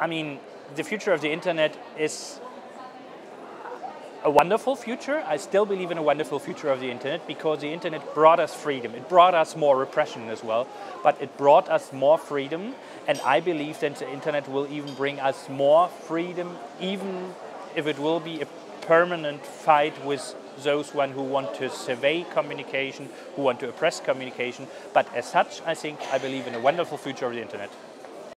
I mean, the future of the internet is a wonderful future. I still believe in a wonderful future of the internet because the internet brought us freedom. It brought us more repression as well, but it brought us more freedom. And I believe that the internet will even bring us more freedom, even if it will be a permanent fight with those one who want to survey communication, who want to oppress communication. But as such, I think I believe in a wonderful future of the internet.